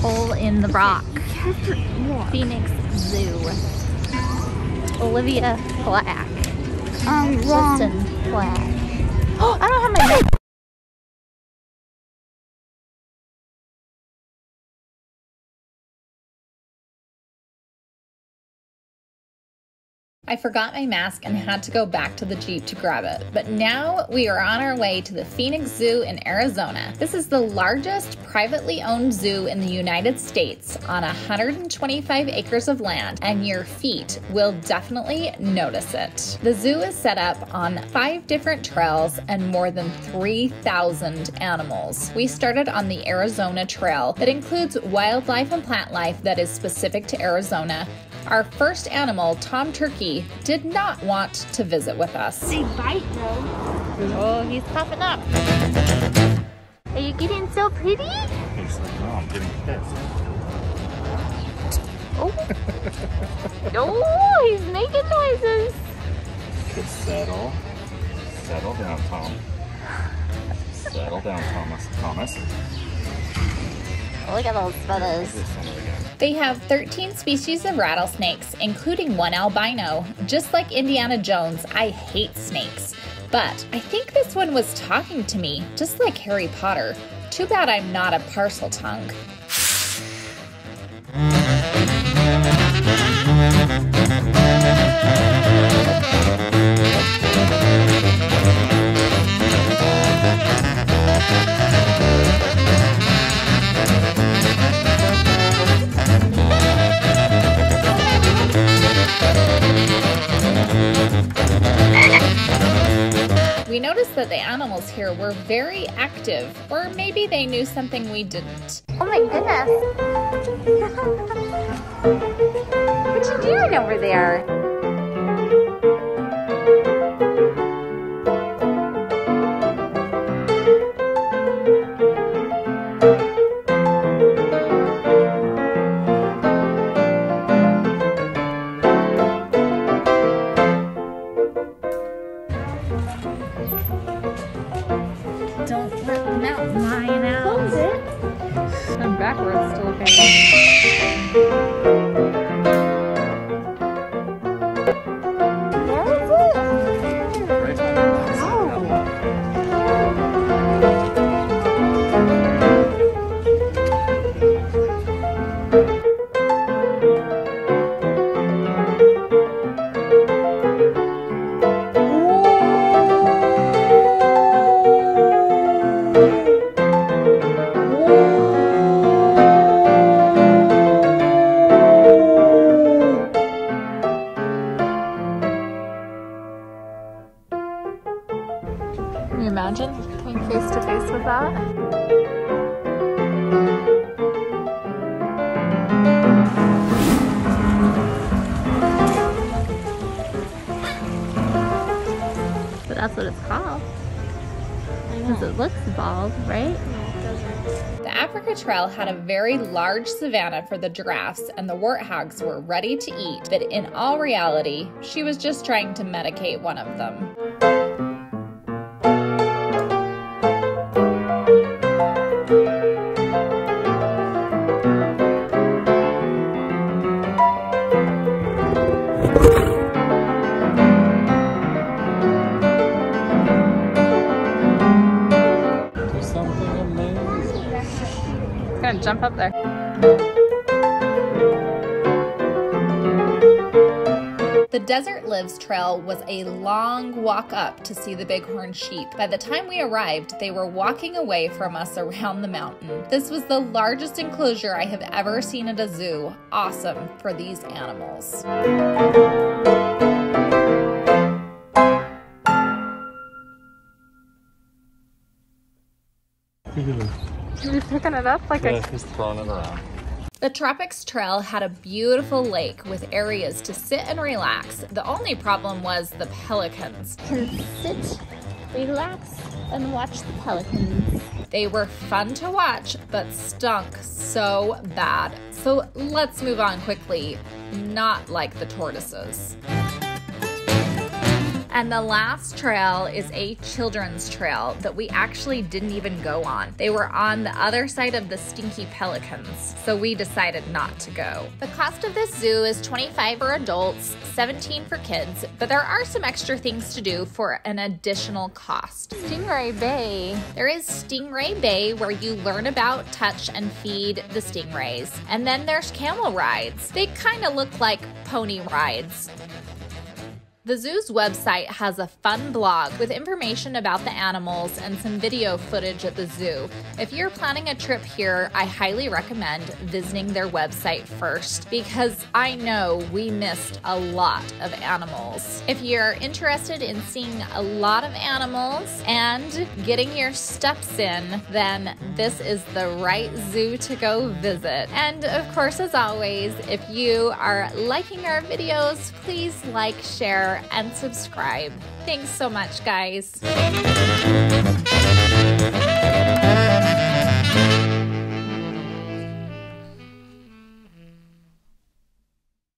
Hole in the rock. Phoenix Zoo. Olivia Flack. Um. Justin Flack. Oh, I don't have my I forgot my mask and had to go back to the Jeep to grab it. But now we are on our way to the Phoenix Zoo in Arizona. This is the largest privately owned zoo in the United States on 125 acres of land, and your feet will definitely notice it. The zoo is set up on five different trails and more than 3,000 animals. We started on the Arizona Trail that includes wildlife and plant life that is specific to Arizona our first animal, Tom Turkey, did not want to visit with us. They bite though. Oh, he's popping up. Are you getting so pretty? He's like, no, I'm getting pissed. Oh. oh, he's making noises. Just settle. Settle down, Tom. Settle down, Thomas. Thomas. Look at those feathers. They have 13 species of rattlesnakes, including one albino. Just like Indiana Jones, I hate snakes. But I think this one was talking to me, just like Harry Potter. Too bad I'm not a Parseltongue. We noticed that the animals here were very active, or maybe they knew something we didn't. Oh my goodness! what you doing over there? Backwards still okay. Right imagine coming face to face with that? But that's what it's called. Because it looks bald, right? The Africa Trail had a very large savanna for the giraffes, and the warthogs were ready to eat. But in all reality, she was just trying to medicate one of them. Jump up there. The Desert Lives Trail was a long walk up to see the bighorn sheep. By the time we arrived, they were walking away from us around the mountain. This was the largest enclosure I have ever seen at a zoo. Awesome for these animals. You picking it up like Yeah, he's throwing it around. The Tropics Trail had a beautiful mm. lake with areas to sit and relax. The only problem was the pelicans. Can sit, relax, and watch the pelicans. They were fun to watch, but stunk so bad. So let's move on quickly. Not like the tortoises. And the last trail is a children's trail that we actually didn't even go on. They were on the other side of the Stinky Pelicans, so we decided not to go. The cost of this zoo is 25 for adults, 17 for kids, but there are some extra things to do for an additional cost. Stingray Bay. There is Stingray Bay where you learn about, touch, and feed the stingrays. And then there's camel rides. They kind of look like pony rides. The zoo's website has a fun blog with information about the animals and some video footage at the zoo. If you're planning a trip here, I highly recommend visiting their website first because I know we missed a lot of animals. If you're interested in seeing a lot of animals and getting your steps in, then this is the right zoo to go visit. And of course, as always, if you are liking our videos, please like, and subscribe. Thanks so much, guys.